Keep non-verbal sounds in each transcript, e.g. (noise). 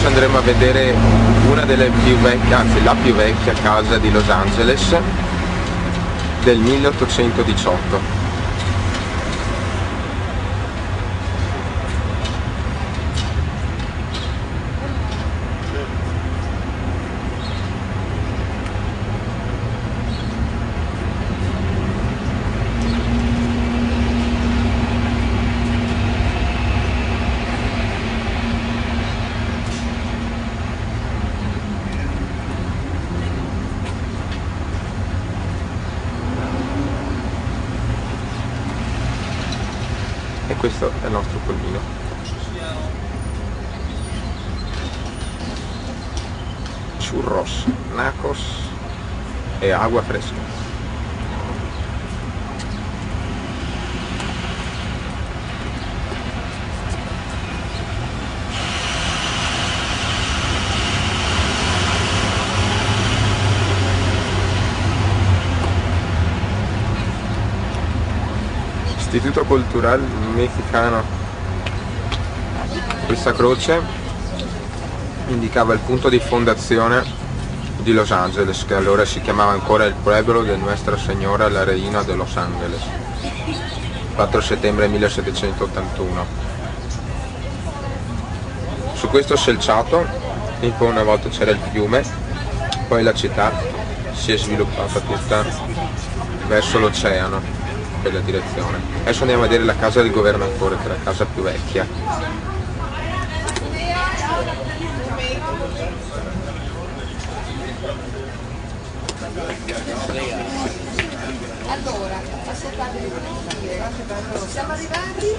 adesso andremo a vedere una delle più vecchie, anzi la più vecchia casa di Los Angeles del 1818. Questo è il nostro pulmino. Churros, nacos e agua fresca. Istituto Cultural Mexicano. Questa croce indicava il punto di fondazione di Los Angeles, che allora si chiamava ancora il pueblo di Nuestra Signora la Reina de Los Angeles, 4 settembre 1781. Su questo selciato, in cui una volta c'era il fiume, poi la città si è sviluppata tutta verso l'oceano quella direzione. Adesso andiamo a vedere la casa del governatore, che è la casa più vecchia. Allora, siamo arrivati,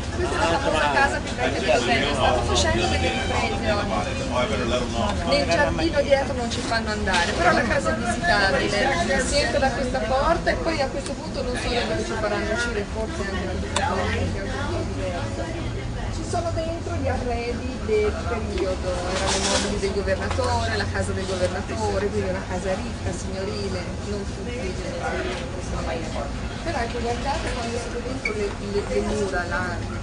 Nel giardino dietro non ci fanno andare, però la casa è visitabile, si entra da questa porta e poi a questo punto non so dove ci faranno uscire, forse anche porta ci sono dentro gli arredi del periodo, erano i mobili del governatore, la casa del governatore, quindi una casa ricca, signorile, non tutti Però ecco guardate quando siete dentro le, le, le mura larghe,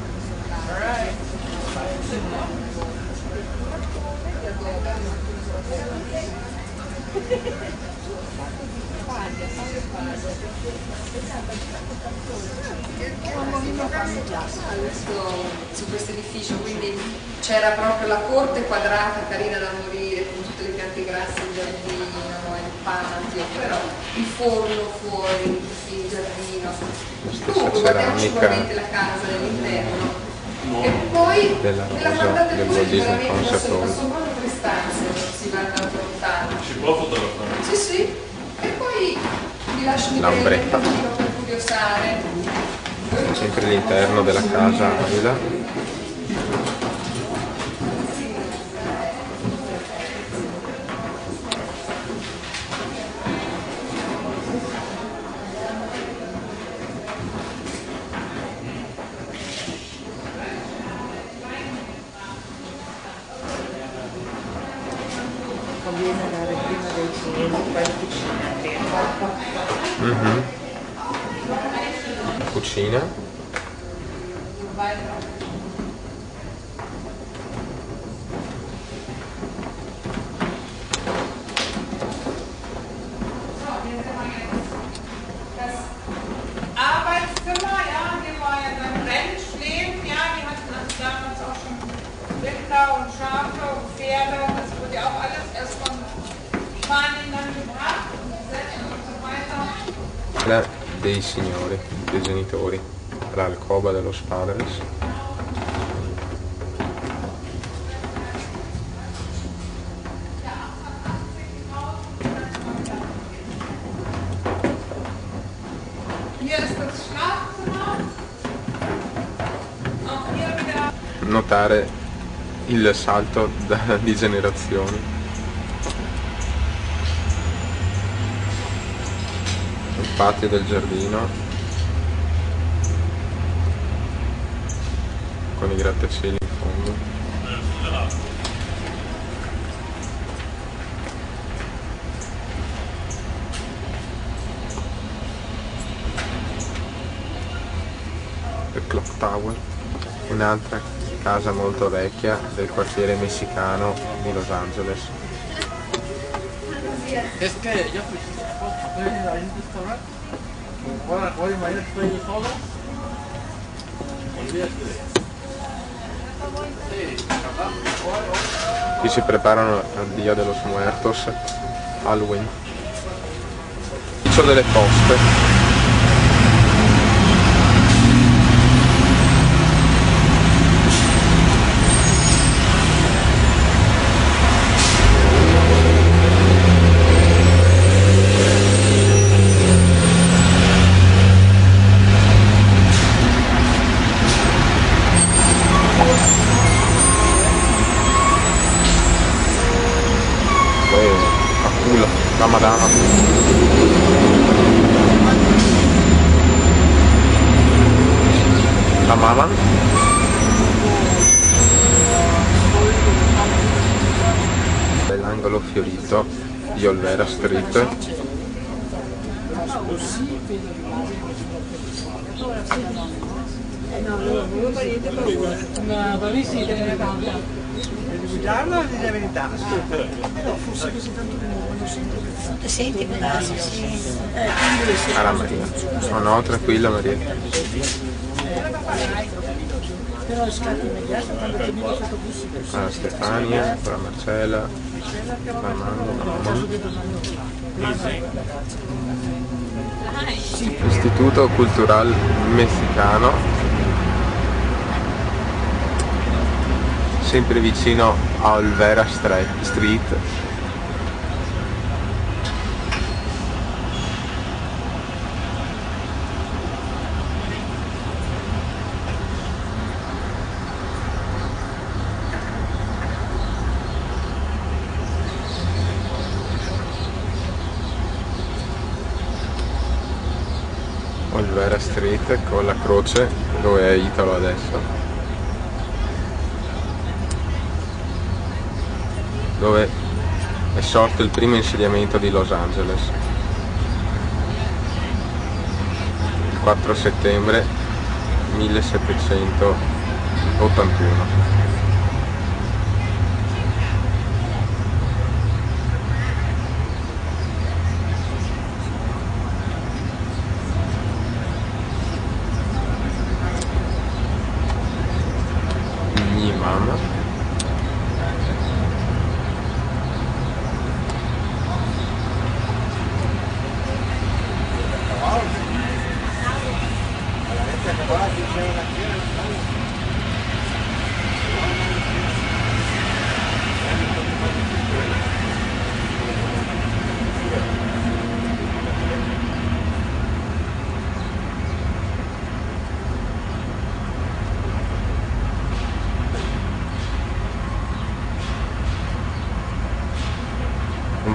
su questo edificio, quindi c'era proprio la corte quadrata carina da morire con tutte le piante grasse in giardino, il patio, però il forno fuori, il giardino. Comunque guardiamo sicuramente la casa dell'interno. E poi nella guardata del Walt Disney veramente sono Hall. sono proprio tre stanze, si va da può fotografare? Sì, sì. E poi vi lascio di Lambretta. per curiosare. Sempre all'interno della casa Aida. Uhum. Putina. Quella dei signori, dei genitori. L'alcoba de los padres. Hier ist das Schlafzimmer. Auch hier wieder Notare il salto da- (laughs) di generazioni. Patio del giardino. Con i grattacieli in fondo. Il clock tower, un'altra casa molto vecchia del quartiere messicano di Los Angeles. Qui si preparano al Dia de los Muertos, Halloween. Ufficio delle poste. La madama. La mamma? L'angolo fiorito di Olvera Street. Ma Parisi deve guidarla o di la verità? forse così tanto di Senti, sì, sì. Sì. Cara Maria. No, no, tranquilla Maria. Però è scatto immediato quando ti dico questo bus. La Stefania, la Marcella, Armando, mamma. Istituto Cultural Messicano, sempre vicino a Olvera Stre- Street. Olvera Street con la croce dove è Italo adesso. Dove è sorto il primo insediamento di Los Angeles. Il 4 settembre 1781. Mia mamma.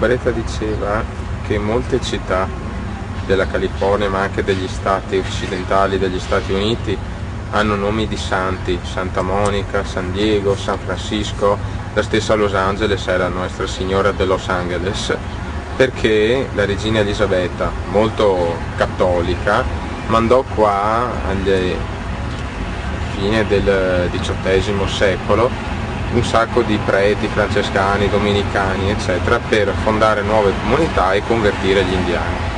Umberetta diceva che molte città della California, ma anche degli stati occidentali degli Stati Uniti, hanno nomi di santi, Santa Monica, San Diego, San Francisco, la stessa Los Angeles era Nostra Signora de Los Angeles, perché la regina Elisabetta, molto cattolica, mandò qua agli fine del XVIII secolo un sacco di preti francescani, dominicani, eccetera, per fondare nuove comunità e convertire gli indiani.